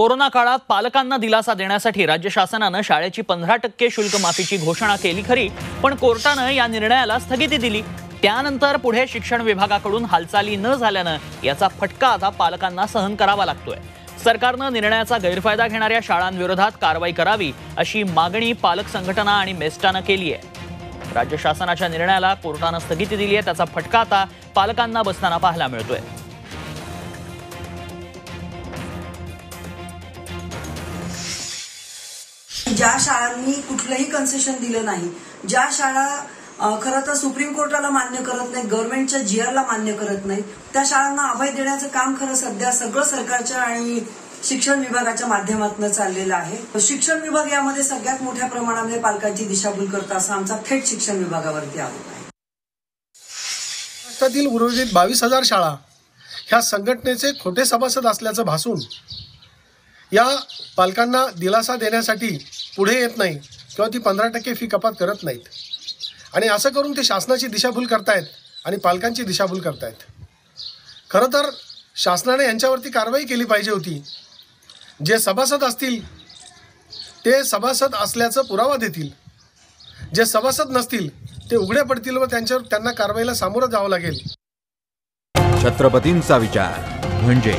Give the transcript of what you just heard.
Corona काळात पालकांना दिलासा देण्यासाठी राज्य शासनानं शाळेची पंधरा टक्के शुल्क माफीची घोषणा केली खरी पण कोर्टानं या निर्णयाला स्थगिती दिली. त्यानंतर पुढे शिक्षण विभागाकडून हालचाली न झाल्यानं याचा फटका आता पालकांना सहन करावा लागतोय. सरकारनं निर्णयाचा गैरफायदा घेणाऱ्या शाळांविरोधात कारवाई करावी अशी मागणी पालक संघटना आणि मेस्टानं केली आहे राज्य शासनाच्या निर्णयाला कोर्टानं स्थगिती दिली आहे त्याचा फटका आता पालकांना बसताना पाहायला मिळतोय. ज्या शाळांनी कुठलंही कन्सेशन दिलं नाही ज्या शाळा खरं तर सुप्रीम कोर्टाला मान्य करत नाही गव्हर्नमेंटच्या जीआरला मान्य करत नाही त्या शाळांना अभय देण्याचं काम खरं सध्या सगळं सरकारच्या आणि शिक्षण विभागाच्या माध्यमातून चाललेलं आहे. शिक्षण विभाग यामध्ये सगळ्यात मोठ्या प्रमाणामध्ये पालकांची दिशाभूल करता असा आमचा थेट शिक्षण विभागावरती आरोप आहे. महाराष्ट्रातील उर्वरित बावीस हजार शाळा ह्या संघटनेचे खोटे सभासद असल्याचं भासून या पालकांना दिलासा देण्यासाठी पुढे येत नाही किंवा ती पंधरा टक्के फी कपात करत नाहीत. आणि असं करून ते शासनाची दिशाभूल करतायत आणि पालकांची दिशाभूल करतायत. खरं तर शासनाने यांच्यावरती कारवाई केली पाहिजे होती. जे सभासद असतील ते सभासद असल्याचं पुरावा देतील. जे सभासद नसतील ते उघडे पडतील व त्यांच्यावर त्यांना कारवाईला सामोरं जावं लागेल. छत्रपतींचा विचार म्हणजे